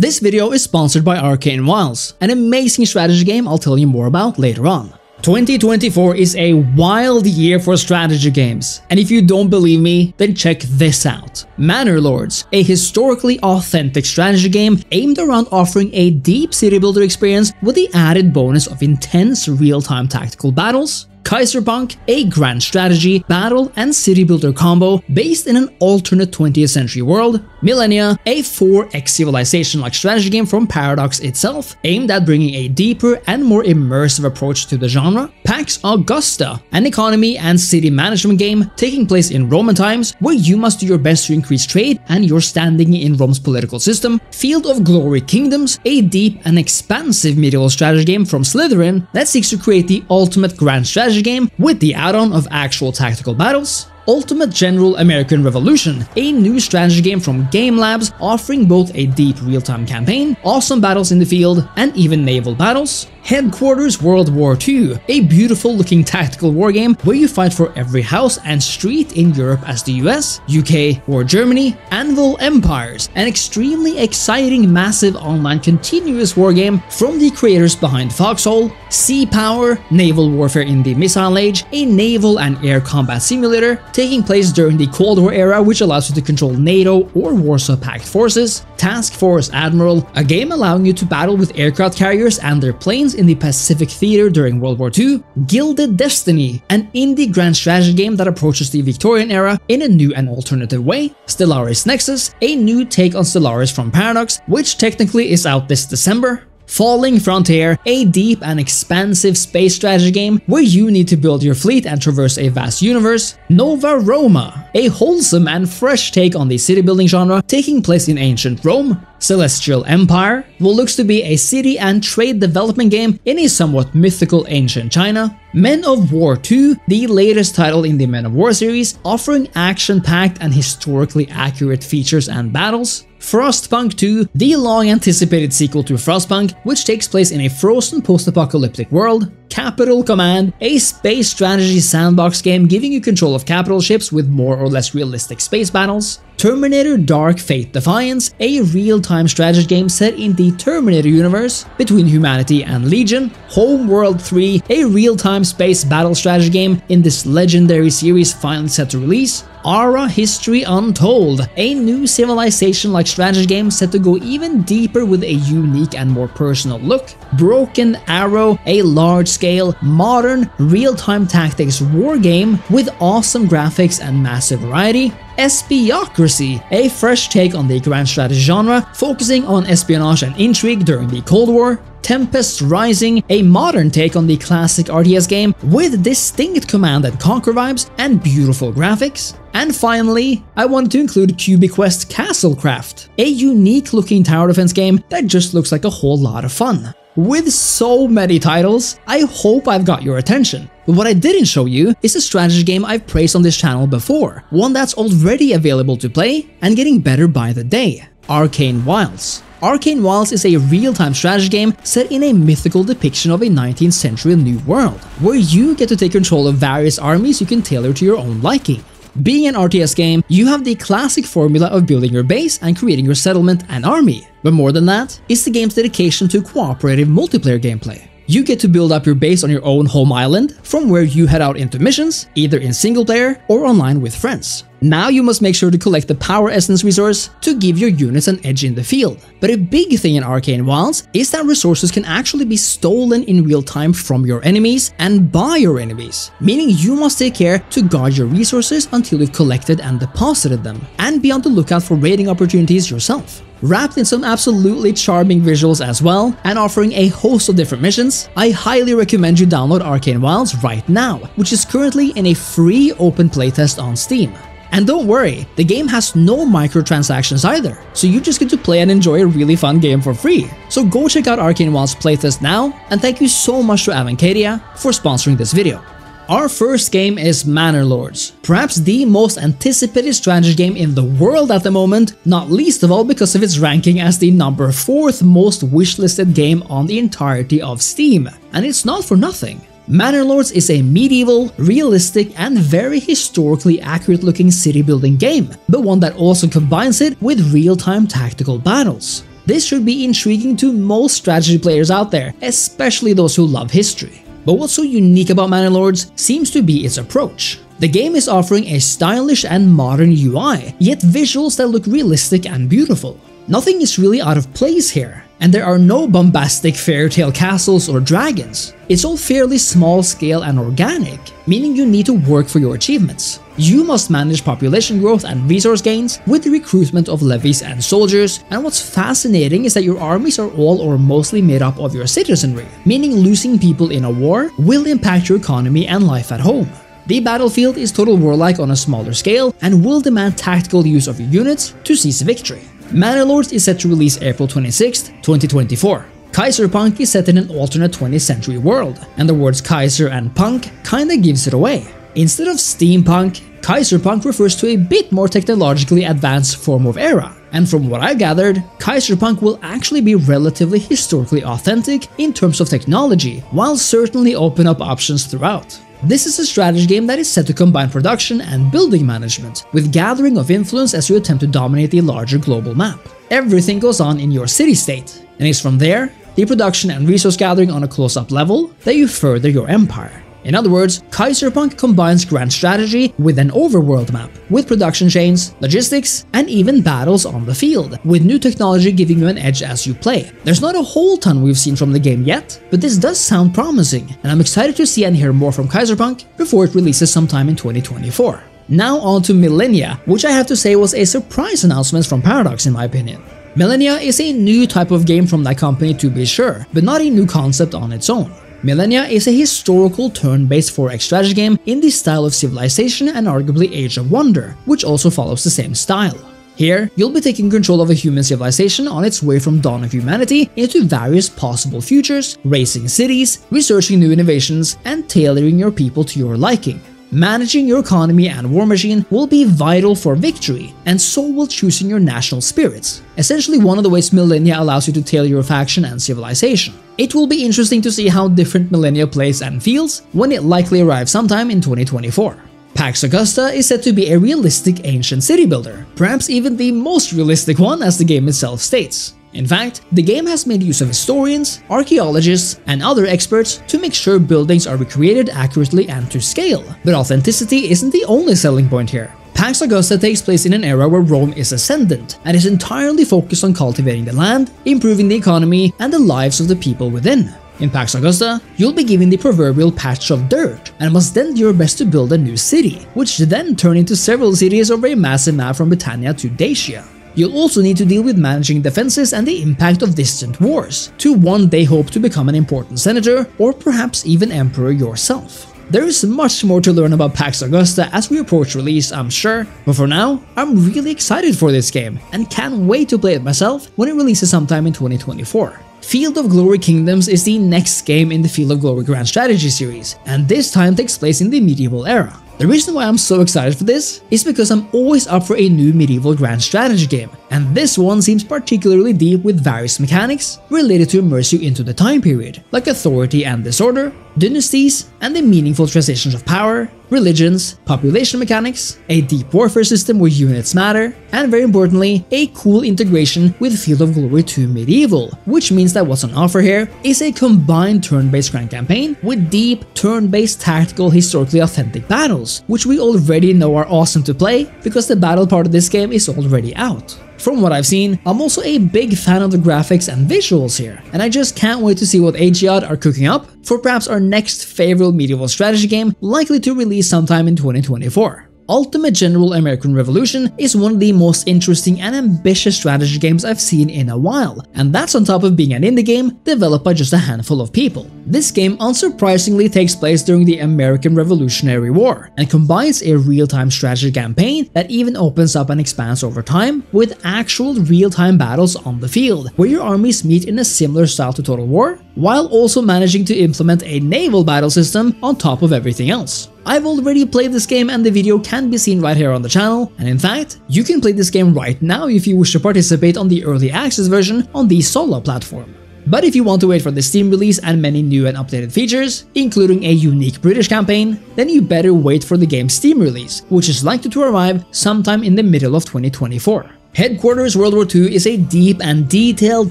This video is sponsored by Arcane Wilds, an amazing strategy game I'll tell you more about later on. 2024 is a wild year for strategy games, and if you don't believe me, then check this out. Manor Lords, a historically authentic strategy game aimed around offering a deep city builder experience with the added bonus of intense real-time tactical battles, Kaiserpunk, a grand strategy, battle, and city builder combo based in an alternate 20th century world, Millennia, a 4X civilization-like strategy game from Paradox itself, aimed at bringing a deeper and more immersive approach to the genre, Pax Augusta, an economy and city management game taking place in Roman times where you must do your best to increase trade and your standing in Rome's political system, Field of Glory Kingdoms, a deep and expansive medieval strategy game from Slitherine that seeks to create the ultimate grand strategy game with the add-on of actual tactical battles, Ultimate General American Revolution, a new strategy game from Game Labs offering both a deep real-time campaign, awesome battles in the field, and even naval battles, Headquarters World War II, a beautiful looking tactical wargame where you fight for every house and street in Europe as the US, UK, or Germany, Anvil Empires, an extremely exciting massive online continuous wargame from the creators behind Foxhole, Sea Power, Naval Warfare in the Missile Age, a naval and air combat simulator taking place during the Cold War era which allows you to control NATO or Warsaw Pact forces, Task Force Admiral, a game allowing you to battle with aircraft carriers and their planes in the Pacific Theater during World War II, Gilded Destiny, an indie grand strategy game that approaches the Victorian era in a new and alternative way, Stellaris Nexus, a new take on Stellaris from Paradox, which technically is out this December, Falling Frontier, a deep and expansive space strategy game where you need to build your fleet and traverse a vast universe, Nova Roma, a wholesome and fresh take on the city building genre taking place in ancient Rome, Celestial Empire, what looks to be a city and trade development game in a somewhat mythical ancient China, Men of War 2, the latest title in the Men of War series, offering action-packed and historically accurate features and battles, Frostpunk 2, the long-anticipated sequel to Frostpunk, which takes place in a frozen post-apocalyptic world, Capital Command, a space strategy sandbox game giving you control of capital ships with more or less realistic space battles, Terminator Dark Fate Defiance, a real-time strategy game set in the Terminator universe between humanity and Legion, Homeworld 3, a real-time space battle strategy game in this legendary series finally set to release, Ara History Untold, a new civilization-like strategy game set to go even deeper with a unique and more personal look, Broken Arrow, a large-scale, modern, real-time tactics war game with awesome graphics and massive variety, Espiocracy, a fresh take on the grand strategy genre, focusing on espionage and intrigue during the Cold War, Tempest Rising, a modern take on the classic RTS game with distinct command and conquer vibes and beautiful graphics. And finally, I wanted to include Qubiquest Castlecraft, a unique looking tower defense game that just looks like a whole lot of fun. With so many titles, I hope I've got your attention. But what I didn't show you is a strategy game I've praised on this channel before, one that's already available to play and getting better by the day, Arcane Wilds. Arcane Wilds is a real-time strategy game set in a mythical depiction of a 19th century new world, where you get to take control of various armies you can tailor to your own liking. Being an RTS game, you have the classic formula of building your base and creating your settlement and army. But more than that, it's the game's dedication to cooperative multiplayer gameplay. You get to build up your base on your own home island, from where you head out into missions, either in single player or online with friends. Now you must make sure to collect the Power Essence resource to give your units an edge in the field. But a big thing in Arcane Wilds is that resources can actually be stolen in real time from your enemies and by your enemies, meaning you must take care to guard your resources until you've collected and deposited them, and be on the lookout for raiding opportunities yourself wrapped in some absolutely charming visuals as well, and offering a host of different missions, I highly recommend you download Arcane Wilds right now, which is currently in a free open playtest on Steam. And don't worry, the game has no microtransactions either, so you just get to play and enjoy a really fun game for free. So go check out Arcane Wilds playtest now, and thank you so much to Avancadia for sponsoring this video. Our first game is Manor Lords, perhaps the most anticipated strategy game in the world at the moment, not least of all because of its ranking as the number 4th most wishlisted game on the entirety of Steam. And it's not for nothing. Manor Lords is a medieval, realistic, and very historically accurate looking city building game, but one that also combines it with real-time tactical battles. This should be intriguing to most strategy players out there, especially those who love history. But what's so unique about Manor Lords seems to be its approach. The game is offering a stylish and modern UI, yet visuals that look realistic and beautiful. Nothing is really out of place here, and there are no bombastic fairytale castles or dragons. It's all fairly small scale and organic, meaning you need to work for your achievements. You must manage population growth and resource gains with the recruitment of levies and soldiers, and what's fascinating is that your armies are all or mostly made up of your citizenry, meaning losing people in a war will impact your economy and life at home. The battlefield is Total War-like on a smaller scale and will demand tactical use of your units to seize victory. Manor Lords is set to release April 26, 2024. Kaiserpunk is set in an alternate 20th century world, and the words Kaiser and punk kinda gives it away. Instead of steampunk, Kaiserpunk refers to a bit more technologically advanced form of era, and from what I gathered, Kaiserpunk will actually be relatively historically authentic in terms of technology, while certainly open up options throughout. This is a strategy game that is set to combine production and building management, with gathering of influence as you attempt to dominate the larger global map. Everything goes on in your city-state, and it's from there, the production and resource gathering on a close-up level, that you further your empire. In other words, Kaiserpunk combines grand strategy with an overworld map, with production chains, logistics, and even battles on the field, with new technology giving you an edge as you play. There's not a whole ton we've seen from the game yet, but this does sound promising, and I'm excited to see and hear more from Kaiserpunk before it releases sometime in 2024. Now on to Millennia, which I have to say was a surprise announcement from Paradox in my opinion. Millennia is a new type of game from that company to be sure, but not a new concept on its own. Millennia is a historical turn-based 4X strategy game in the style of Civilization and arguably Age of Wonder, which also follows the same style. Here, you'll be taking control of a human civilization on its way from dawn of humanity into various possible futures, raising cities, researching new innovations, and tailoring your people to your liking. Managing your economy and war machine will be vital for victory, and so will choosing your national spirits, essentially one of the ways Millennia allows you to tailor your faction and civilization. It will be interesting to see how different Millennia plays and feels when it likely arrives sometime in 2024. Pax Augusta is said to be a realistic ancient city builder, perhaps even the most realistic one as the game itself states. In fact, the game has made use of historians, archaeologists, and other experts to make sure buildings are recreated accurately and to scale. But authenticity isn't the only selling point here. Pax Augusta takes place in an era where Rome is ascendant and is entirely focused on cultivating the land, improving the economy, and the lives of the people within. In Pax Augusta, you'll be given the proverbial patch of dirt and must then do your best to build a new city, which then turn into several cities over a massive map from Britannia to Dacia. You'll also need to deal with managing defenses and the impact of distant wars, to one day hope to become an important senator or perhaps even emperor yourself. There is much more to learn about Pax Augusta as we approach release, I'm sure, but for now, I'm really excited for this game and can't wait to play it myself when it releases sometime in 2024. Field of Glory Kingdoms is the next game in the Field of Glory Grand Strategy series, and this time takes place in the medieval era. The reason why I'm so excited for this is because I'm always up for a new medieval grand strategy game, and this one seems particularly deep with various mechanics related to immerse you into the time period, like authority and disorder, dynasties, and the meaningful transitions of power, religions, population mechanics, a deep warfare system where units matter, and very importantly, a cool integration with Field of Glory 2 Medieval, which means that what's on offer here is a combined turn-based grand campaign with deep, turn-based tactical historically authentic battles, which we already know are awesome to play because the battle part of this game is already out. From what I've seen, I'm also a big fan of the graphics and visuals here, and I just can't wait to see what Ageod are cooking up for perhaps our next favorite medieval strategy game likely to release sometime in 2024. Ultimate General American Revolution is one of the most interesting and ambitious strategy games I've seen in a while, and that's on top of being an indie game developed by just a handful of people. This game unsurprisingly takes place during the American Revolutionary War, and combines a real-time strategy campaign that even opens up and expands over time with actual real-time battles on the field, where your armies meet in a similar style to Total War, while also managing to implement a naval battle system on top of everything else. I've already played this game and the video can be seen right here on the channel, and in fact, you can play this game right now if you wish to participate on the early access version on the Sola platform. But if you want to wait for the Steam release and many new and updated features, including a unique British campaign, then you better wait for the game's Steam release, which is likely to arrive sometime in the middle of 2024. Headquarters World War II is a deep and detailed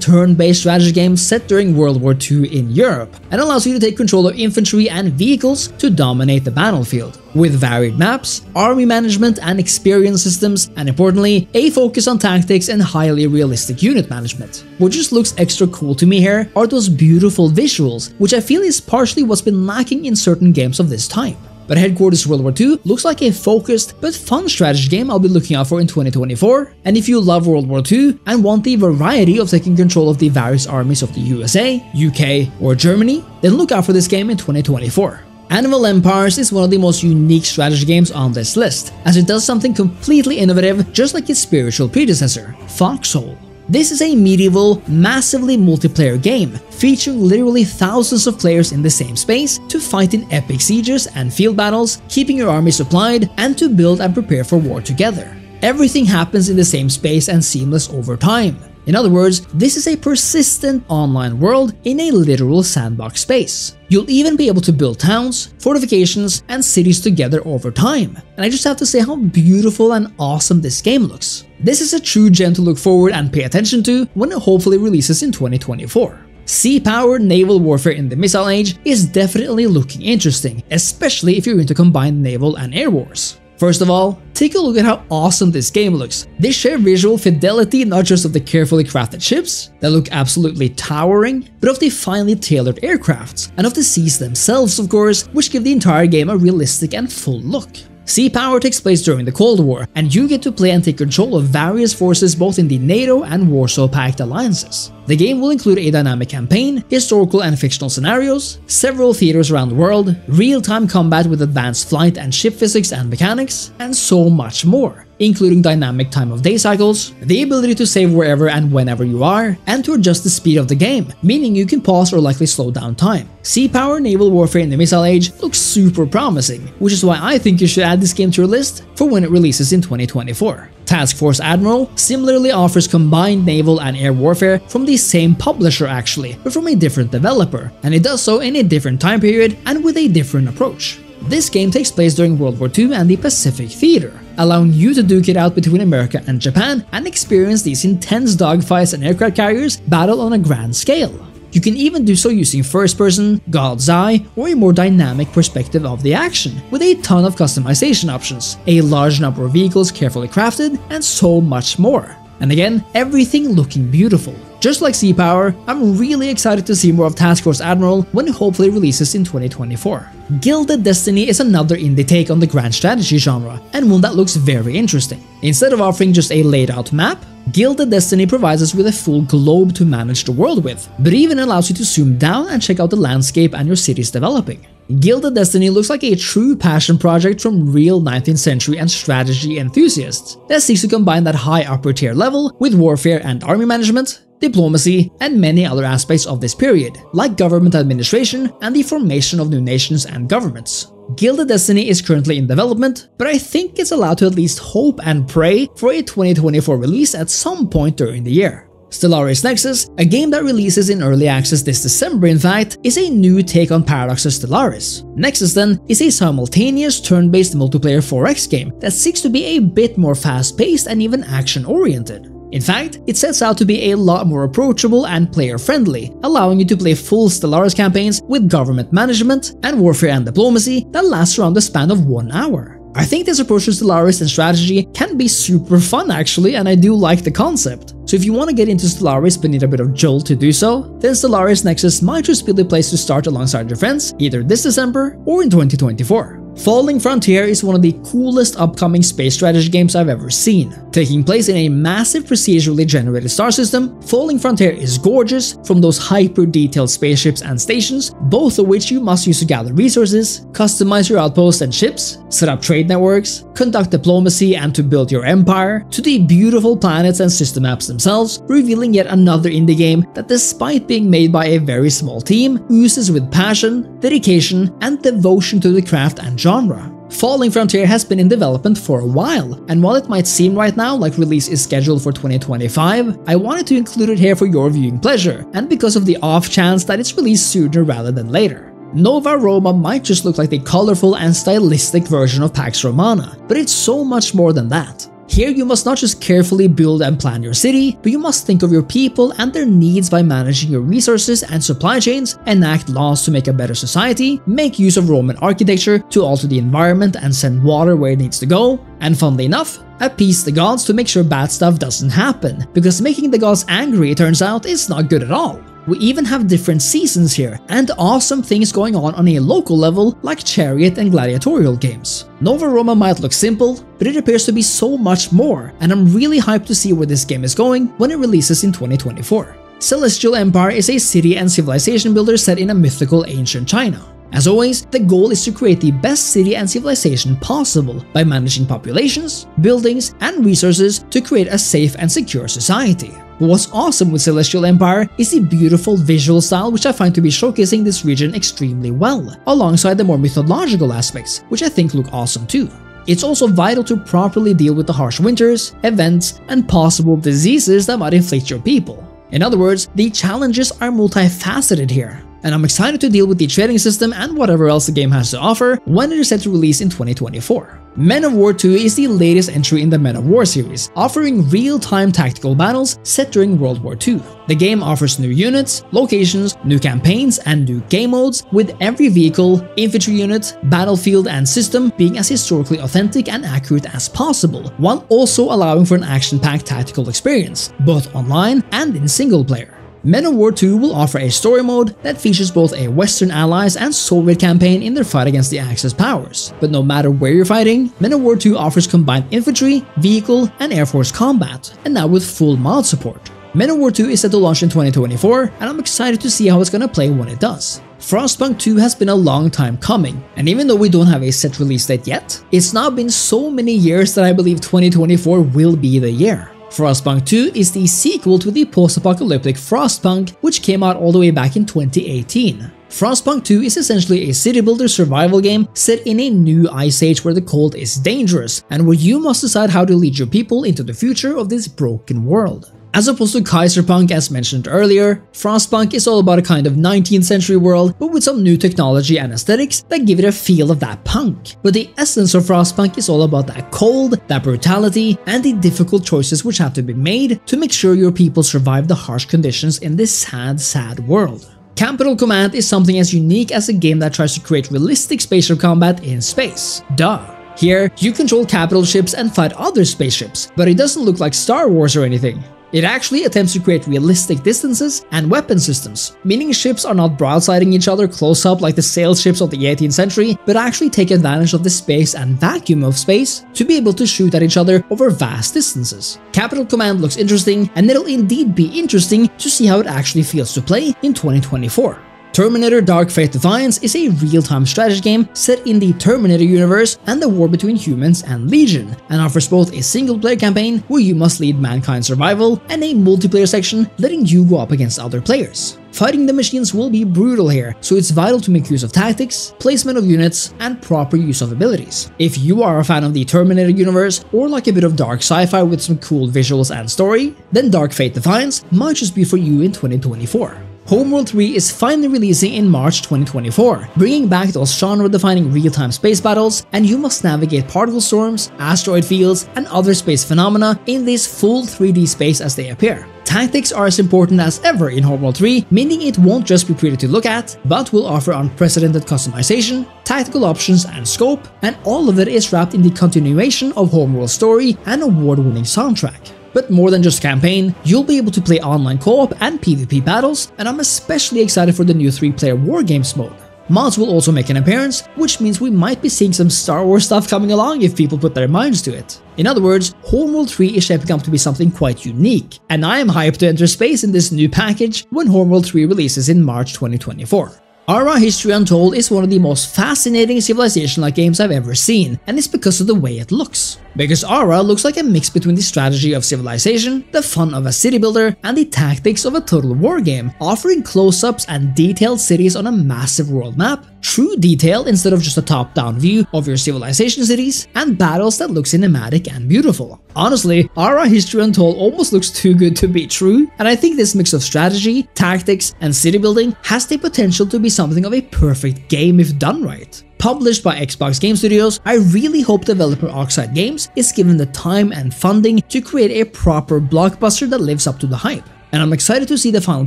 turn-based strategy game set during World War II in Europe, and allows you to take control of infantry and vehicles to dominate the battlefield. With varied maps, army management and experience systems, and importantly, a focus on tactics and highly realistic unit management. What just looks extra cool to me here are those beautiful visuals, which I feel is partially what's been lacking in certain games of this time but Headquarters World War II looks like a focused but fun strategy game I'll be looking out for in 2024, and if you love World War II and want the variety of taking control of the various armies of the USA, UK, or Germany, then look out for this game in 2024. Anvil Empires is one of the most unique strategy games on this list, as it does something completely innovative just like its spiritual predecessor, Foxhole. This is a medieval, massively multiplayer game, featuring literally thousands of players in the same space to fight in epic sieges and field battles, keeping your army supplied, and to build and prepare for war together. Everything happens in the same space and seamless over time. In other words, this is a persistent online world in a literal sandbox space. You'll even be able to build towns, fortifications, and cities together over time. And I just have to say how beautiful and awesome this game looks. This is a true gem to look forward and pay attention to when it hopefully releases in 2024. Sea-powered naval warfare in the Missile Age is definitely looking interesting, especially if you're into combined naval and air wars. First of all, take a look at how awesome this game looks. They share visual fidelity not just of the carefully crafted ships that look absolutely towering, but of the finely tailored aircrafts, and of the seas themselves of course, which give the entire game a realistic and full look. Sea Power takes place during the Cold War, and you get to play and take control of various forces both in the NATO and Warsaw Pact alliances. The game will include a dynamic campaign, historical and fictional scenarios, several theaters around the world, real-time combat with advanced flight and ship physics and mechanics, and so much more including dynamic time of day cycles, the ability to save wherever and whenever you are, and to adjust the speed of the game, meaning you can pause or likely slow down time. Sea power naval warfare in the Missile Age looks super promising, which is why I think you should add this game to your list for when it releases in 2024. Task Force Admiral similarly offers combined naval and air warfare from the same publisher actually, but from a different developer, and it does so in a different time period and with a different approach. This game takes place during World War II and the Pacific Theater, allowing you to duke it out between America and Japan and experience these intense dogfights and aircraft carriers battle on a grand scale. You can even do so using first person, God's Eye, or a more dynamic perspective of the action, with a ton of customization options, a large number of vehicles carefully crafted, and so much more. And again, everything looking beautiful. Just like Sea Power, I'm really excited to see more of Task Force Admiral when it hopefully releases in 2024. Gilded Destiny is another indie take on the grand strategy genre, and one that looks very interesting. Instead of offering just a laid out map, Gilded Destiny provides us with a full globe to manage the world with, but even allows you to zoom down and check out the landscape and your cities developing. Gilded Destiny looks like a true passion project from real 19th century and strategy enthusiasts that seeks to combine that high upper tier level with warfare and army management, diplomacy, and many other aspects of this period, like government administration and the formation of new nations and governments. Gilded Destiny is currently in development, but I think it's allowed to at least hope and pray for a 2024 release at some point during the year. Stellaris Nexus, a game that releases in early access this December in fact, is a new take on Paradox's Stellaris. Nexus then is a simultaneous turn-based multiplayer 4X game that seeks to be a bit more fast-paced and even action-oriented. In fact, it sets out to be a lot more approachable and player-friendly, allowing you to play full Stellaris campaigns with government management and warfare and diplomacy that lasts around the span of one hour. I think this approach to Stellaris and strategy can be super fun actually, and I do like the concept. So if you want to get into Stellaris but need a bit of jolt to do so, then Stellaris Nexus might just be the place to start alongside your friends, either this December or in 2024. Falling Frontier is one of the coolest upcoming space strategy games I've ever seen. Taking place in a massive procedurally generated star system, Falling Frontier is gorgeous from those hyper-detailed spaceships and stations, both of which you must use to gather resources, customize your outposts and ships, set up trade networks, conduct diplomacy and to build your empire, to the beautiful planets and system maps themselves, revealing yet another indie game that despite being made by a very small team, oozes with passion, dedication, and devotion to the craft and genre. Falling Frontier has been in development for a while, and while it might seem right now like release is scheduled for 2025, I wanted to include it here for your viewing pleasure, and because of the off chance that it's released sooner rather than later. Nova Roma might just look like the colorful and stylistic version of Pax Romana, but it's so much more than that. Here you must not just carefully build and plan your city, but you must think of your people and their needs by managing your resources and supply chains, enact laws to make a better society, make use of Roman architecture to alter the environment and send water where it needs to go, and funnily enough, appease the gods to make sure bad stuff doesn't happen, because making the gods angry, it turns out, is not good at all. We even have different seasons here, and awesome things going on on a local level like chariot and gladiatorial games. Nova Roma might look simple, but it appears to be so much more, and I'm really hyped to see where this game is going when it releases in 2024. Celestial Empire is a city and civilization builder set in a mythical ancient China. As always, the goal is to create the best city and civilization possible by managing populations, buildings, and resources to create a safe and secure society. What's awesome with Celestial Empire is the beautiful visual style which I find to be showcasing this region extremely well, alongside the more mythological aspects, which I think look awesome too. It's also vital to properly deal with the harsh winters, events, and possible diseases that might inflict your people. In other words, the challenges are multifaceted here, and I'm excited to deal with the trading system and whatever else the game has to offer when it is set to release in 2024. Men of War 2 is the latest entry in the Men of War series, offering real-time tactical battles set during World War II. The game offers new units, locations, new campaigns, and new game modes, with every vehicle, infantry unit, battlefield, and system being as historically authentic and accurate as possible, while also allowing for an action-packed tactical experience, both online and in single player. Men of War 2 will offer a story mode that features both a Western Allies and Soviet campaign in their fight against the Axis powers. But no matter where you're fighting, Men of War 2 offers combined infantry, vehicle, and air force combat, and now with full mod support. Men of War 2 is set to launch in 2024, and I'm excited to see how it's gonna play when it does. Frostpunk 2 has been a long time coming, and even though we don't have a set release date yet, it's now been so many years that I believe 2024 will be the year. Frostpunk 2 is the sequel to the post-apocalyptic Frostpunk, which came out all the way back in 2018. Frostpunk 2 is essentially a city builder survival game set in a new ice age where the cold is dangerous, and where you must decide how to lead your people into the future of this broken world. As opposed to Kaiserpunk as mentioned earlier, Frostpunk is all about a kind of 19th century world but with some new technology and aesthetics that give it a feel of that punk. But the essence of Frostpunk is all about that cold, that brutality, and the difficult choices which have to be made to make sure your people survive the harsh conditions in this sad, sad world. Capital Command is something as unique as a game that tries to create realistic spaceship combat in space. Duh. Here, you control capital ships and fight other spaceships, but it doesn't look like Star Wars or anything. It actually attempts to create realistic distances and weapon systems, meaning ships are not broadsiding each other close up like the sail ships of the 18th century, but actually take advantage of the space and vacuum of space to be able to shoot at each other over vast distances. Capital Command looks interesting, and it'll indeed be interesting to see how it actually feels to play in 2024. Terminator Dark Fate Defiance is a real-time strategy game set in the Terminator universe and the war between humans and Legion, and offers both a single-player campaign where you must lead mankind's survival and a multiplayer section letting you go up against other players. Fighting the machines will be brutal here, so it's vital to make use of tactics, placement of units, and proper use of abilities. If you are a fan of the Terminator universe, or like a bit of dark sci-fi with some cool visuals and story, then Dark Fate Defiance might just be for you in 2024. Homeworld 3 is finally releasing in March 2024, bringing back those genre-defining real-time space battles, and you must navigate particle storms, asteroid fields, and other space phenomena in this full 3D space as they appear. Tactics are as important as ever in Homeworld 3, meaning it won't just be pretty to look at, but will offer unprecedented customization, tactical options and scope, and all of it is wrapped in the continuation of Homeworld's story and award-winning soundtrack. But more than just campaign, you'll be able to play online co-op and PvP battles, and I'm especially excited for the new 3-player War Games mode. Mods will also make an appearance, which means we might be seeing some Star Wars stuff coming along if people put their minds to it. In other words, Homeworld 3 is shaping up to be something quite unique, and I am hyped to enter space in this new package when Homeworld 3 releases in March 2024. Ara History Untold is one of the most fascinating civilization-like games I've ever seen, and it's because of the way it looks. Because Ara looks like a mix between the strategy of civilization, the fun of a city builder, and the tactics of a total war game, offering close-ups and detailed cities on a massive world map, true detail instead of just a top-down view of your civilization cities, and battles that look cinematic and beautiful. Honestly, Ara History Untold almost looks too good to be true, and I think this mix of strategy, tactics, and city building has the potential to be something of a perfect game if done right. Published by Xbox Game Studios, I really hope developer Oxide Games is given the time and funding to create a proper blockbuster that lives up to the hype. And I'm excited to see the final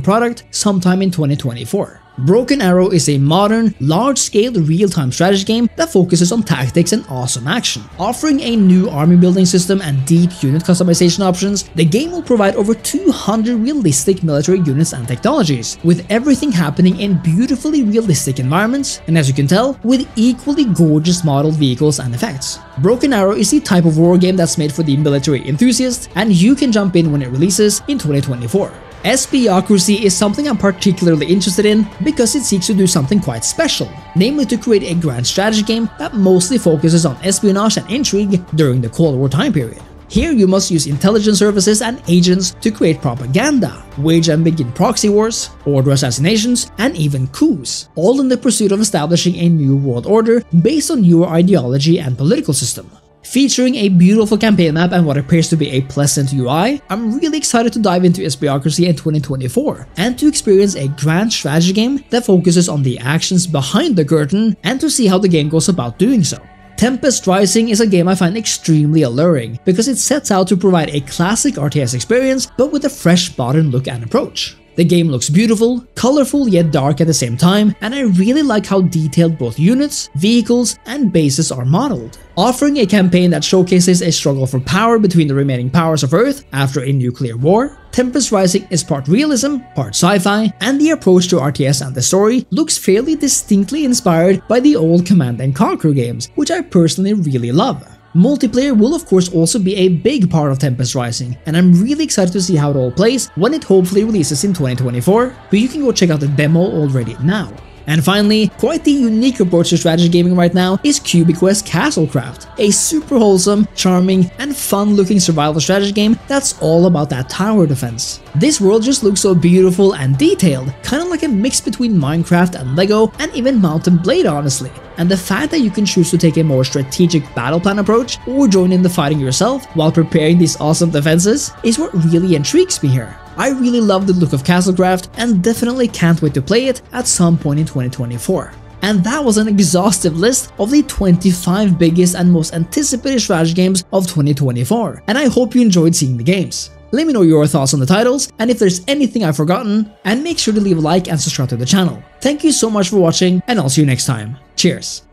product sometime in 2024. Broken Arrow is a modern, large-scale real-time strategy game that focuses on tactics and awesome action. Offering a new army building system and deep unit customization options, the game will provide over 200 realistic military units and technologies, with everything happening in beautifully realistic environments, and as you can tell, with equally gorgeous modeled vehicles and effects. Broken Arrow is the type of war game that's made for the military enthusiast, and you can jump in when it releases in 2024. Espiocracy is something I'm particularly interested in because it seeks to do something quite special, namely to create a grand strategy game that mostly focuses on espionage and intrigue during the Cold War time period. Here you must use intelligence services and agents to create propaganda, wage and begin proxy wars, order assassinations, and even coups, all in the pursuit of establishing a new world order based on your ideology and political system. Featuring a beautiful campaign map and what appears to be a pleasant UI, I'm really excited to dive into Espiocracy in 2024 and to experience a grand strategy game that focuses on the actions behind the curtain and to see how the game goes about doing so. Tempest Rising is a game I find extremely alluring because it sets out to provide a classic RTS experience but with a fresh modern look and approach. The game looks beautiful, colorful yet dark at the same time, and I really like how detailed both units, vehicles, and bases are modeled. Offering a campaign that showcases a struggle for power between the remaining powers of Earth after a nuclear war, Tempest Rising is part realism, part sci-fi, and the approach to RTS and the story looks fairly distinctly inspired by the old Command & Conquer games, which I personally really love. Multiplayer will of course also be a big part of Tempest Rising, and I'm really excited to see how it all plays when it hopefully releases in 2024, but you can go check out the demo already now. And finally, quite the unique approach to strategy gaming right now is Qubiquest Castlecraft, a super wholesome, charming, and fun-looking survival strategy game that's all about that tower defense. This world just looks so beautiful and detailed, kinda like a mix between Minecraft and Lego, and even Mount & Blade honestly. And the fact that you can choose to take a more strategic battle plan approach or join in the fighting yourself while preparing these awesome defenses is what really intrigues me here. I really love the look of Castlecraft and definitely can't wait to play it at some point in 2024. And that was an exhaustive list of the 25 biggest and most anticipated strategy games of 2024, and I hope you enjoyed seeing the games. Let me know your thoughts on the titles, and if there's anything I've forgotten, and make sure to leave a like and subscribe to the channel. Thank you so much for watching, and I'll see you next time. Cheers!